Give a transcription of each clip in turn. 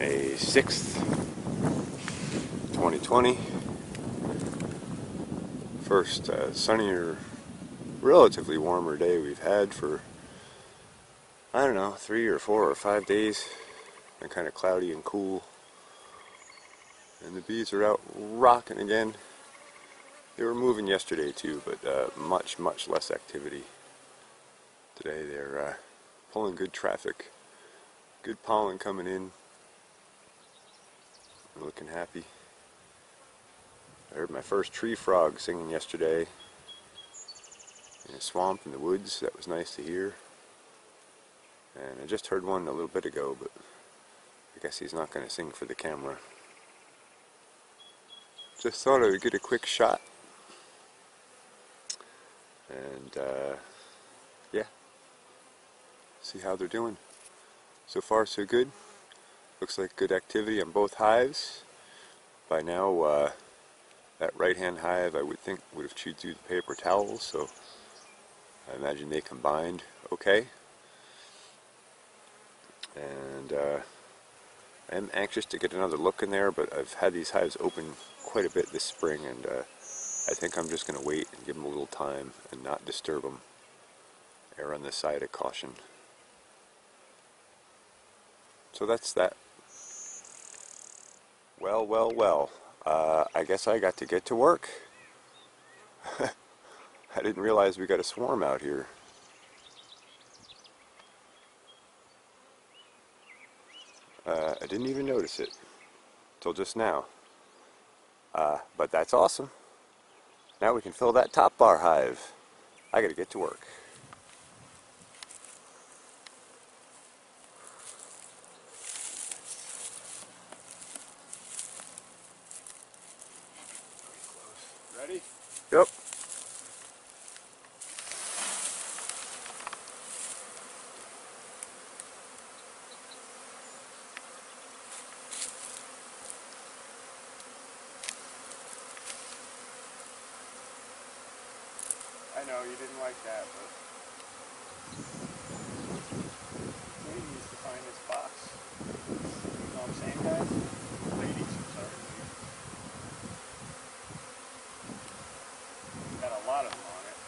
May 6th, 2020. First uh, sunnier, relatively warmer day we've had for, I don't know, three or four or five days. Been kind of cloudy and cool. And the bees are out rocking again. They were moving yesterday too, but uh, much, much less activity. Today they're uh, pulling good traffic. Good pollen coming in. I'm looking happy. I heard my first tree frog singing yesterday in a swamp in the woods. That was nice to hear. And I just heard one a little bit ago, but I guess he's not going to sing for the camera. Just thought I would get a quick shot. And, uh, yeah. See how they're doing. So far, so good. Looks like good activity on both hives. By now, uh, that right-hand hive I would think would have chewed through the paper towels, so I imagine they combined okay. And uh, I am anxious to get another look in there, but I've had these hives open quite a bit this spring, and uh, I think I'm just going to wait and give them a little time and not disturb them. Err on the side of caution. So that's that. Well, well, well. Uh, I guess I got to get to work. I didn't realize we got a swarm out here. Uh, I didn't even notice it till just now. Uh, but that's awesome. Now we can fill that top bar hive. I gotta get to work. Know you didn't like that, but he needs to find his box. You know what I'm saying, guys? Ladies, I'm sorry. Got a lot of them on it.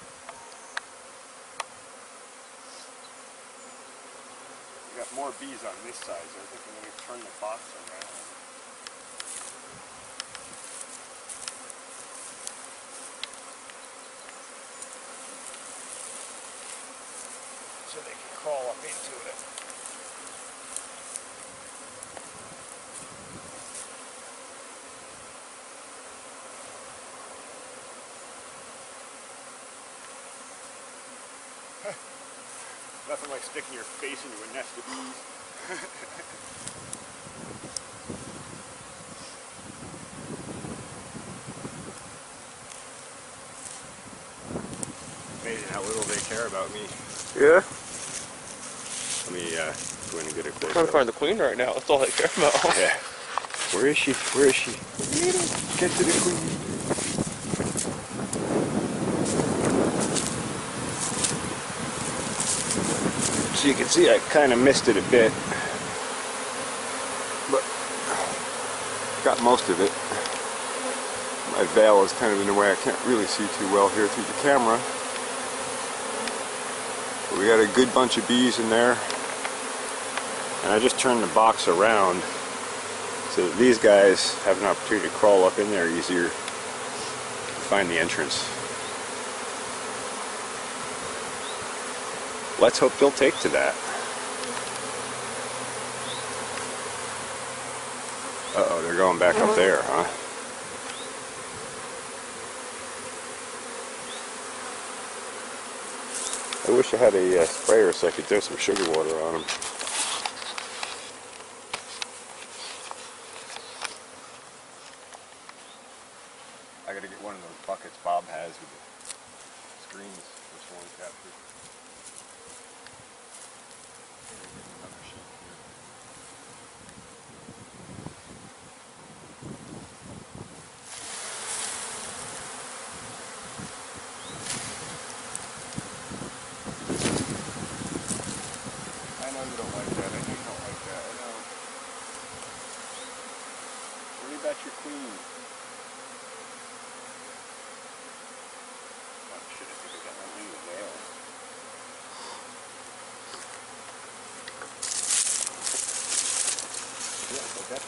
We got more bees on this side, so I think I'm gonna turn the box around. So they can crawl up into it. Nothing like sticking your face into a nest of bees. Amazing how little they care about me. Yeah. Let me uh, go in and get a close trying to find the queen right now. That's all I care about. Yeah. Where is she? Where is she? Get to the queen. So you can see I kind of missed it a bit. But got most of it. My veil is kind of in the way. I can't really see too well here through the camera. But we got a good bunch of bees in there. And I just turned the box around so that these guys have an opportunity to crawl up in there easier to find the entrance. Let's hope they'll take to that. Uh-oh, they're going back up there, huh? I wish I had a uh, sprayer so I could throw some sugar water on them. I one those buckets Bob has with the screens for swarm capture. Another sheet here. I know you don't like that. I know you don't like that. I know. queen. Oh shit, I think I got one in the veil. Yeah,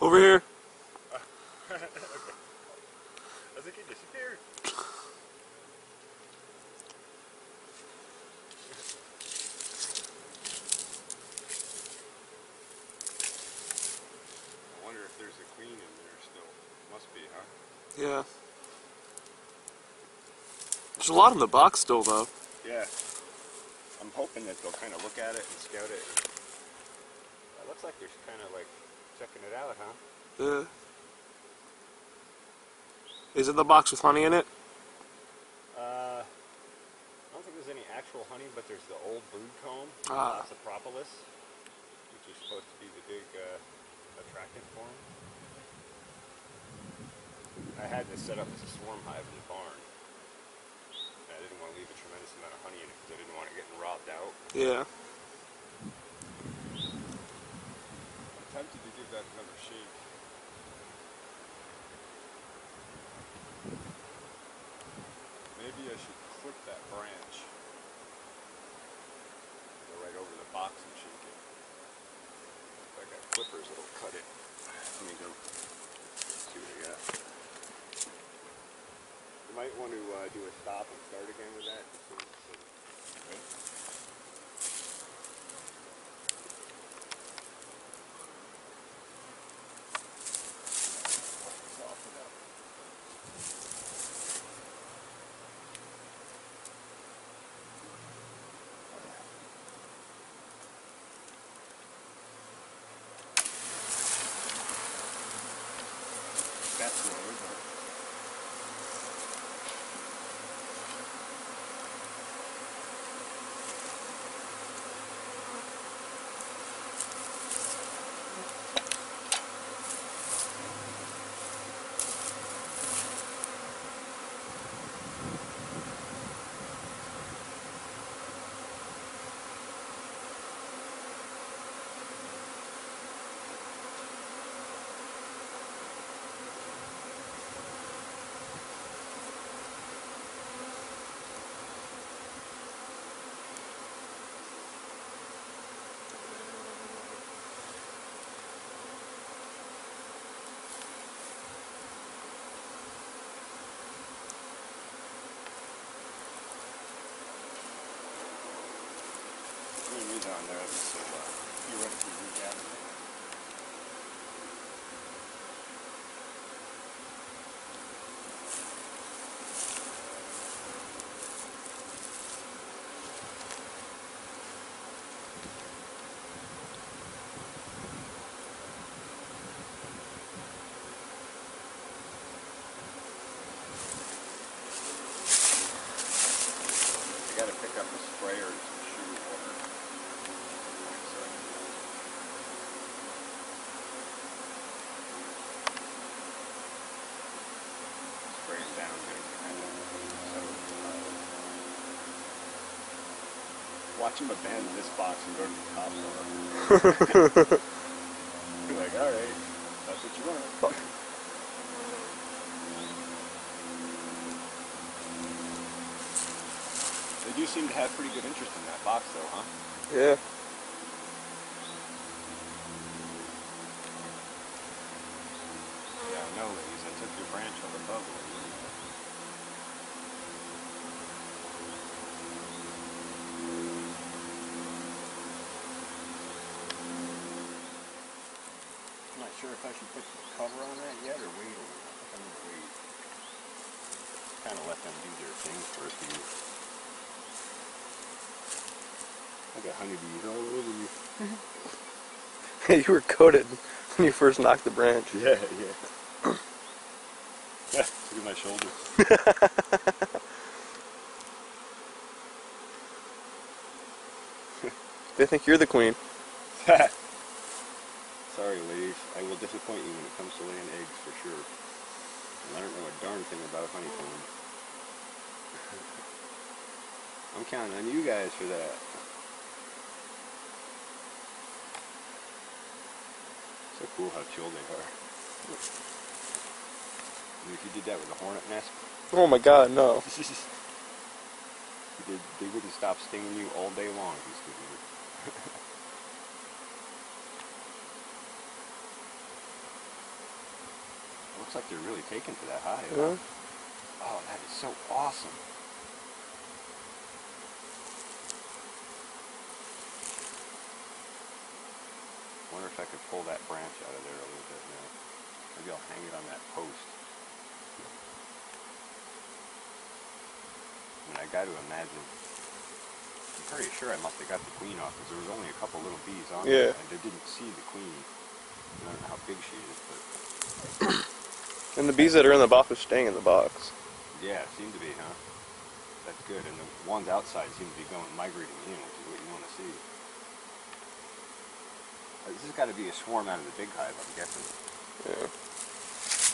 Over here. I think he disappeared. I wonder if there's a queen in there still. Must be, huh? Yeah. There's a lot in the box still, though. Yeah. I'm hoping that they'll kind of look at it and scout it. It looks like they're kind of like checking it out, huh? Yeah. Is it the box with honey in it? Uh, I don't think there's any actual honey, but there's the old brood comb, Ah. lots of propolis, which is supposed to be the big uh, attractant for them. I had this set up as a swarm hive in the barn. And I didn't want to leave a tremendous amount of honey in it because I didn't want it getting robbed out. Yeah. Tempted to give that another shake. Maybe I should clip that branch. Go right over the box and shake it. If I got clippers, it'll cut it. Let me go see what I got. You might want to uh, do a stop and start again with that. just Watch him abandon this box and go to the top floor. Be like, alright, that's what you want. They do seem to have pretty good interest in that box though, huh? Yeah. Yeah, I know, ladies. I took your branch up above a little bit. sure if I should put the cover on that yet or wait a little. I think I'm gonna wait. Kind of let them do their thing for a few. I got honeybees all over me. you were coated when you first knocked the branch. Yeah, yeah. yeah, look at my shoulders. They think you're the queen. Sorry, ladies. I will disappoint you when it comes to laying eggs for sure. And I don't know a darn thing about a honeycomb. I'm counting on you guys for that. So cool how chill they are. I mean, if you did that with a hornet nest, Oh my god, no. they wouldn't stop stinging you all day long if you stood there. Looks like they're really taken to that hive. Yeah. Oh, that is so awesome. Wonder if I could pull that branch out of there a little bit now. Maybe I'll hang it on that post. I mean, I got to imagine. I'm pretty sure I must have got the queen off because there was only a couple little bees on Yeah. there, and they didn't see the queen. I don't know how big she is, but And the bees that are in the box are staying in the box. Yeah, seem to be, huh? That's good. And the ones outside seem to be going migrating in, which is what you want to see. Uh, This has got to be a swarm out of the big hive, I'm guessing. Yeah.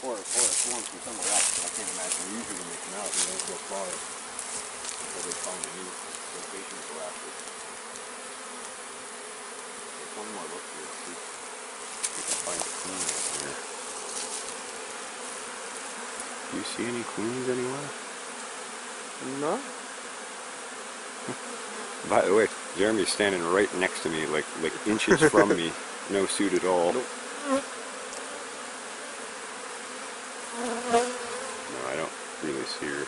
Or, or a swarm from somewhere else. I can't imagine. Usually when they come out, they don't go far until they find a new location to go after. There's one more look here. See if we can find a queen over here. Do you see any queens anywhere? No? By the way, Jeremy's standing right next to me, like like inches from me, no suit at all. No, I don't really see her.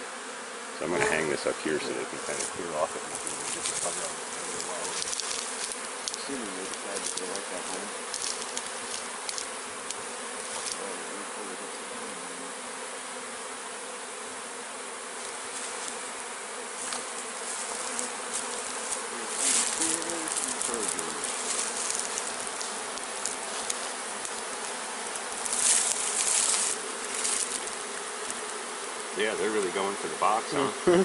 So I'm gonna hang this up here so they can kind of clear off it and get the cover on it for a. Assuming they decide that they like that home. Yeah, they're really going for the box, huh?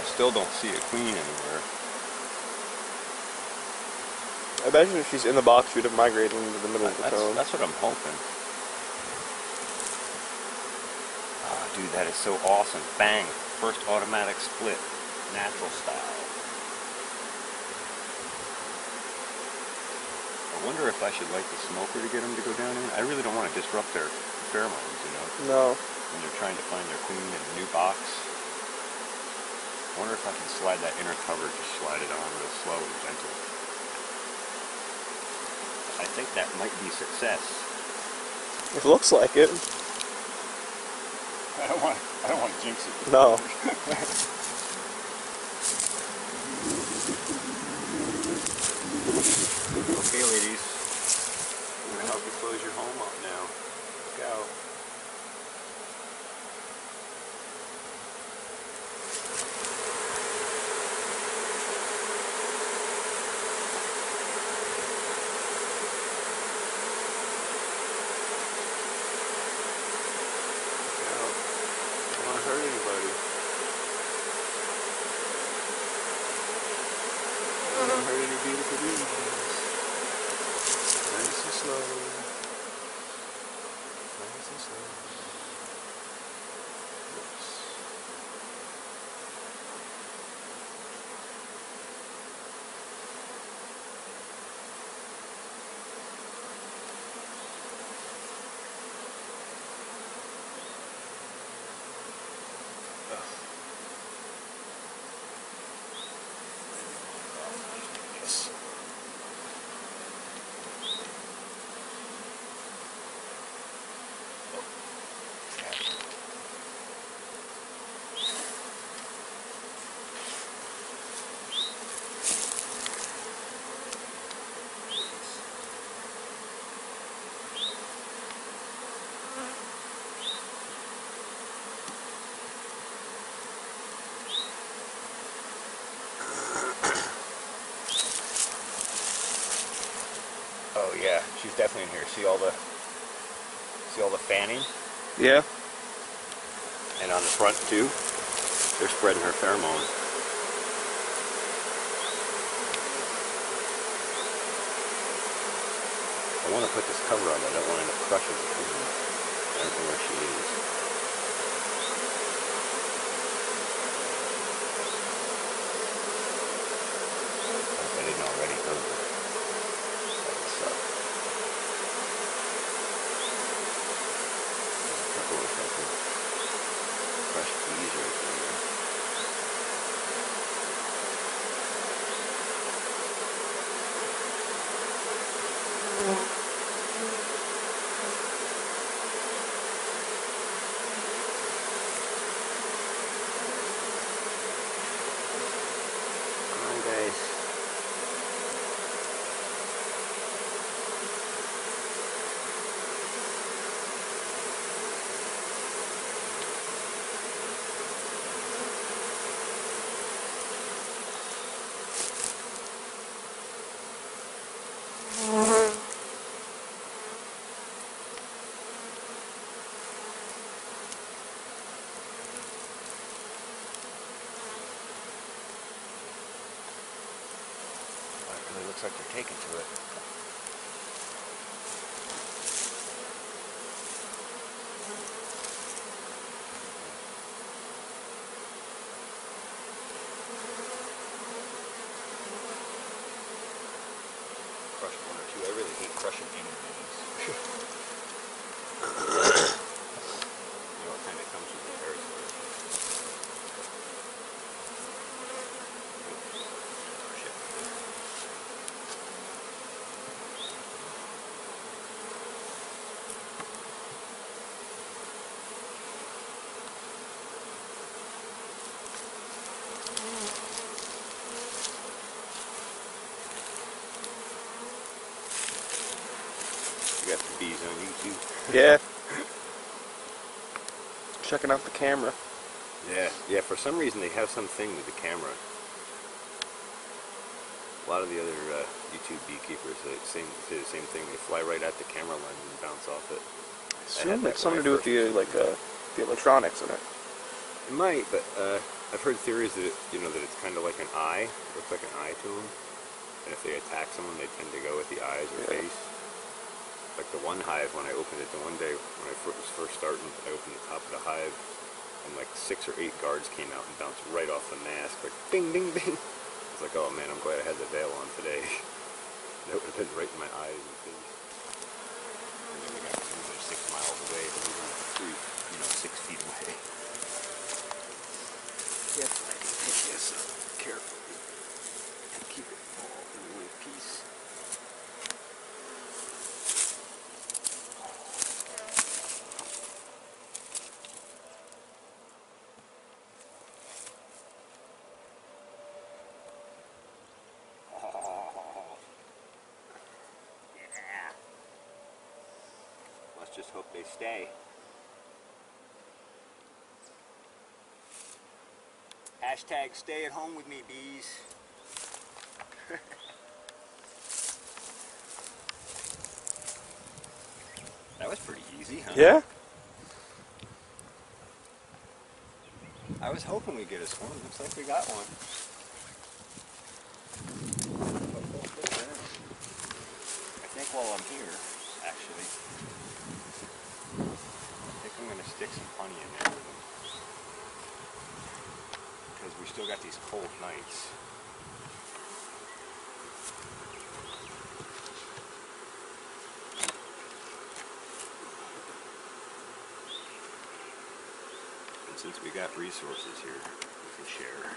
I still don't see a queen anywhere. I imagine if she's in the box, she'd have migrated into the middle of the That's, cone. that's what I'm hoping. Oh, dude, that is so awesome. Bang. First automatic split. Natural style. I wonder if I should light the smoker to get them to go down in. I really don't want to disrupt their pheromones, you know, No. when they're trying to find their queen in a new box. I wonder if I can slide that inner cover, just slide it on real slow and gentle. I think that might be success. It looks like it. I don't want. I don't want to jinx it. No. Okay, ladies. I'm gonna help you close your home up now. Let's go. Don't want to hurt anybody. Don't want to hurt any beautiful bees. Nice and slow. Nice and slow. Whoops. Yes. bees definitely in here. See all the see all the fanning, Yeah. and on the front too. They're spreading her pheromone. I want to put this cover on, but I don't want to end up crushing the. I don't know where she is. Yeah. Checking out the camera. Yeah, yeah. For some reason, they have something with the camera. A lot of the other uh, YouTube beekeepers they same, say the same thing. They fly right at the camera lens and bounce off it. I Assume it's something to do with the like uh, the electronics in it. It might, but uh, I've heard theories that it, you know that it's kind of like an eye. Looks like an eye to them. And if they attack someone, they tend to go with the eyes or Yeah. face. Like the one hive, when I opened it, the one day when I was first starting, I opened the top of the hive, and like six or eight guards came out and bounced right off the mask, like ding, ding, ding. I was like, oh man, I'm glad I had the veil on today. that would have been right in my eyes and face. And then we got that are six miles away, but we were three, you know, six feet away. Yes, I can pick this up carefully and keep it all in one piece. Oh, yeah. Let's just hope they stay. Hashtag stay at home with me, bees. that was pretty easy, huh? Yeah. I was hoping we'd get a swarm. Looks like we got one. I think while I'm here, actually, I think I'm gonna stick some honey in there with them. Because we still got these cold nights. And since we got resources here, we can share.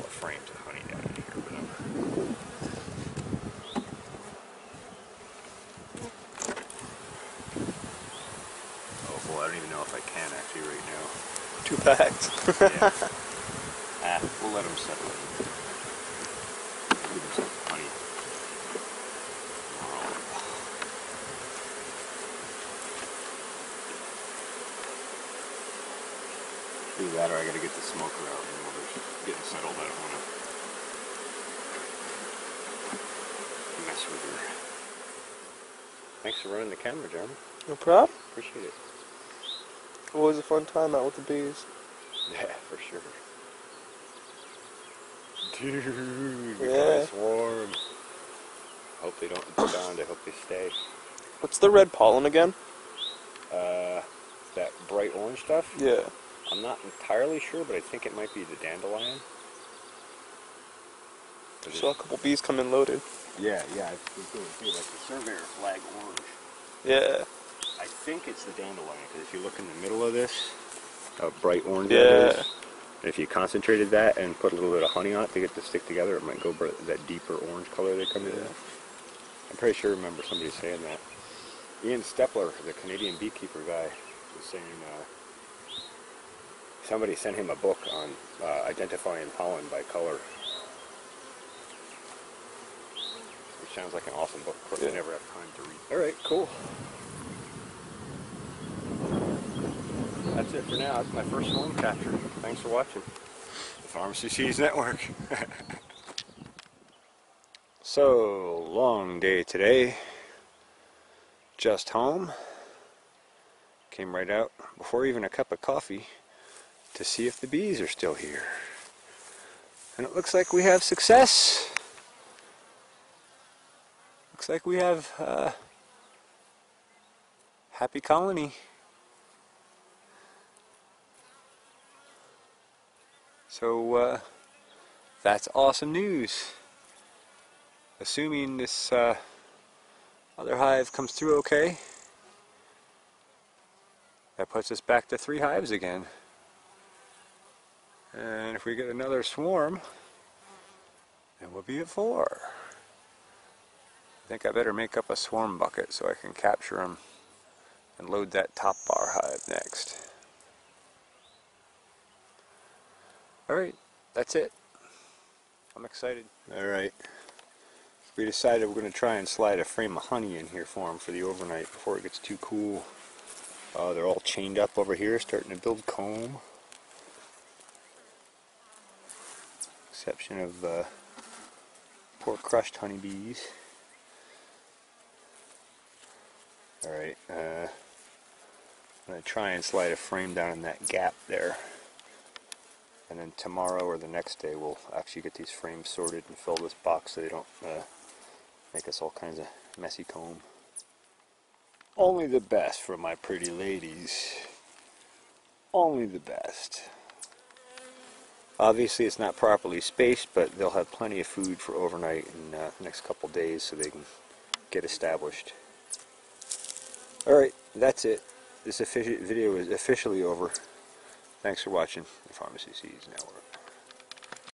couple of frames of honey down in here, but I'm Oh boy, I don't even know if I can actually right now. Two packs. yeah. ah, we'll let them settle in. Camera, Jeremy. no problem. Appreciate it. Always a fun time out with the bees. Yeah, for sure. Dude, Yeah. got a swarm. Hope they don't bound. I hope they stay. What's the red pollen again? Uh, that bright orange stuff. Yeah. I'm not entirely sure, but I think it might be the dandelion. I Saw a couple bees come in loaded. yeah, yeah, I was going to like the surveyor flag orange. Yeah. I think it's the dandelion because if you look in the middle of this, how bright orange Yeah. that is. And if you concentrated that and put a little bit of honey on it to get it to stick together, it might go that deeper orange color they come in. Yeah. I'm pretty sure I remember somebody saying that. Ian Steppler, the Canadian beekeeper guy, was saying uh, somebody sent him a book on uh, identifying pollen by color. Which sounds like an awesome book. Of course, I never have time to read. All right, cool. That's it for now. That's my first home capture. Thanks for watching. The Farmacy Seeds Network. so, long day today. Just home. Came right out before even a cup of coffee to see if the bees are still here. And it looks like we have success. Looks like we have uh, happy colony. So uh, that's awesome news. Assuming this uh, other hive comes through okay, that puts us back to three hives again. And if we get another swarm, then we'll be at four. I think I better make up a swarm bucket so I can capture them and load that top bar hive next. Alright, that's it. I'm excited. Alright. We decided we're going to try and slide a frame of honey in here for them for the overnight before it gets too cool. Uh, they're all chained up over here, starting to build comb. Exception of uh, poor crushed honeybees. Alright, uh, I'm going to try and slide a frame down in that gap there. And then tomorrow or the next day we'll actually get these frames sorted and fill this box so they don't uh, make us all kinds of messy comb. Only the best for my pretty ladies. Only the best. Obviously it's not properly spaced, but they'll have plenty of food for overnight in uh, the next couple days so they can get established. Alright, that's it. This video is officially over. Thanks for watching the Farmacy Seeds Network.